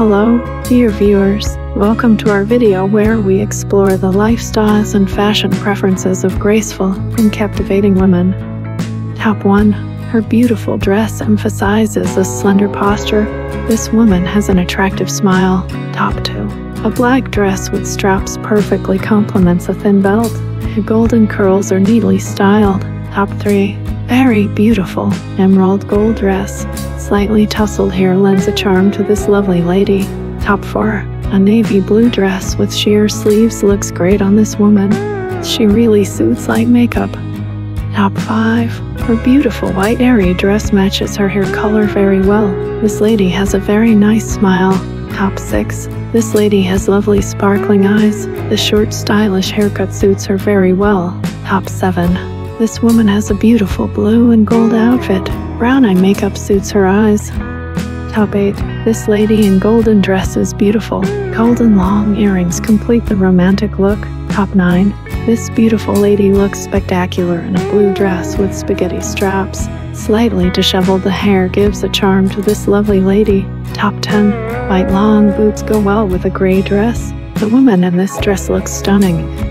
Hello, dear viewers. Welcome to our video where we explore the lifestyles and fashion preferences of graceful and captivating women. Top 1. Her beautiful dress emphasizes a slender posture. This woman has an attractive smile. Top 2. A black dress with straps perfectly complements a thin belt. Her golden curls are neatly styled. Top 3. Very beautiful emerald gold dress. Slightly tousled hair lends a charm to this lovely lady. Top 4. A navy blue dress with sheer sleeves looks great on this woman. She really suits like makeup. Top 5. Her beautiful white airy dress matches her hair color very well. This lady has a very nice smile. Top 6. This lady has lovely sparkling eyes. The short stylish haircut suits her very well. Top 7. This woman has a beautiful blue and gold outfit. Brown eye makeup suits her eyes. Top 8. This lady in golden dress is beautiful. Golden long earrings complete the romantic look. Top 9. This beautiful lady looks spectacular in a blue dress with spaghetti straps. Slightly disheveled the hair gives a charm to this lovely lady. Top 10. White long boots go well with a gray dress. The woman in this dress looks stunning.